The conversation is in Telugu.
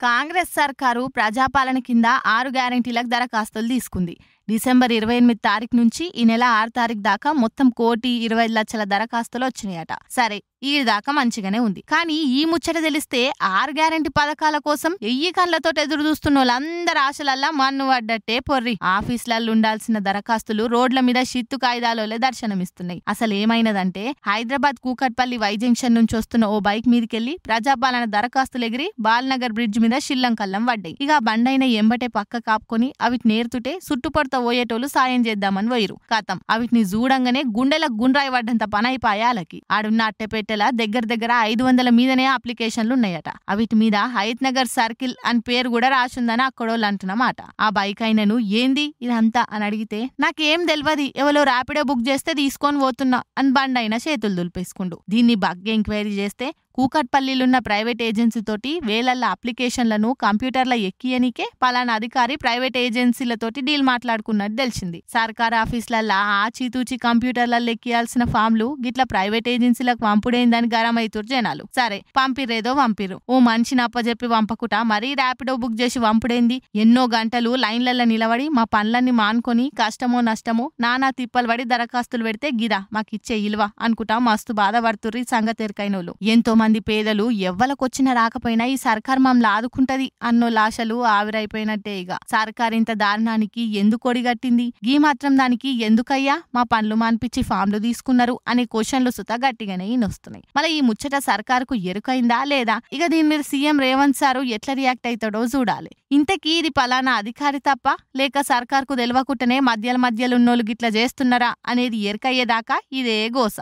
కాంగ్రెస్ సర్కారు ప్రజాపాలన కింద ఆరు గ్యారంటీలకు దరఖాస్తులు తీసుకుంది. డిసెంబర్ ఇరవై ఎనిమిది తారీఖు నుంచి ఈ నెల ఆరు తారీఖు దాకా మొత్తం కోటి ఇరవై లక్షల దరఖాస్తులు వచ్చినాయట. సరే ఈ దాకా మంచిగానే ఉంది. కానీ ఈ ముచ్చట తెలిస్తే ఆర్ గ్యారెంటీ పథకాల కోసం ఎయ్యి కళ్ళతో ఎదురు చూస్తున్న వాళ్ళందరి ఆశలల్లా మన్ను పడ్డట్టే పొర్రి. ఆఫీసులలో ఉండాల్సిన దరఖాస్తులు రోడ్ల మీద షిత్తు కాయిదాలోలే దర్శనమిస్తున్నాయి. అసలు ఏమైనదంటే హైదరాబాద్ కూకట్పల్లి వై జంక్షన్ నుంచి వస్తున్న ఓ బైక్ మీదకెళ్ళి ప్రజాపాలన దరఖాస్తులు ఎగిరి బాల్నగర్ బ్రిడ్జ్ మీద షిల్లంకల్లం పడ్డాయి. ఇక బండైన ఎంబటే పక్క కాపుకొని అవిటి నేర్తుటే చుట్టుపడత పోయేటోళ్ళు సాయం చేద్దామని పోయిరు కథం. అవిటిని చూడంగానే గుండెలకు గుండ్రాయి పడ్డంత పని అయిపోయాలకి ఆడున్న అట్టెపెట్టెల దగ్గర దగ్గర ఐదు వందల మీదనే అప్లికేషన్లు ఉన్నాయట అవిటి మీద హయత్ నగర్ సర్కిల్ అని పేరు కూడా రాసుందని అక్కడోళ్ళు అంటున్నమాట. ఆ బైక్ అయినను ఏంది ఇదంతా? అని అడిగితే నాకేం తెలియదు ఎవరో ర్యాపిడో బుక్ చేస్తే తీసుకొని పోతున్నా అని బండైన చేతులు దులిపేసుకుండు. దీన్ని బగ్ ఎంక్వైరీ చేస్తే కూకట్పల్లిలున్న ప్రైవేట్ ఏజెన్సీతోటి వేలల్ల అప్లికేషన్లను కంప్యూటర్ల ఎక్కియనికే పలానా అధికారి ప్రైవేట్ ఏజెన్సీలతోటి డీల్ మాట్లాడుకున్నట్టు తెలిసింది. సర్కార్ ఆఫీసులల్లా ఆచితూచి కంప్యూటర్లలో ఎక్కియాల్సిన ఫామ్లు గిట్ల ప్రైవేట్ ఏజెన్సీలకు పంపుడైందని గరమైతురు జనాలు. సరే పంపిరేదో పంపిరు ఓ మనిషిని అప్పజెప్పి పంపకుట మరీ ర్యాపిడో బుక్ చేసి పంపుడైంది? ఎన్నో గంటలు లైన్లలో నిలబడి మా పనులన్నీ మానుకొని కష్టమో నష్టమో నానా తిప్పలు పడి దరఖాస్తులు పెడితే గిదా మాకిచ్చే ఇల్వ అనుకుంటా మస్తు బాధపడుతుర్రి సంగతి ఎరకైనోళ్ళు. ఎంతో మంది పేదలు ఎవ్వలకొచ్చినా రాకపోయినా ఈ సర్కార్ మమ్మల్ని ఆదుకుంటది అన్నో లాశలు ఆవిరైపోయినట్టే ఇక సర్కార్ ఇంత దారుణానికి ఎందుకు ఒడిగట్టింది? గీ మాత్రం దానికి ఎందుకయ్యా? మా పనులు మాన్పించి ఫామ్లు తీసుకున్నారు అనే క్వశ్చన్లు సుత గట్టిగానే ఈయనొస్తున్నాయి మళ్ళీ ఈ ముచ్చట సర్కార్కు ఎరుకైందా లేదా? ఇక దీని మీద సీఎం రేవంత్ సారు ఎట్లా రియాక్ట్ అవుతాడో చూడాలి. ఇంతకీ ఇది పలానా అధికారి తప్ప లేక సర్కార్కు తెలియకుండానే మధ్యల మధ్యలో ఉన్నోళ్ళు గిట్లా చేస్తున్నారా అనేది ఎరుకయ్యేదాకా ఇదే గోస.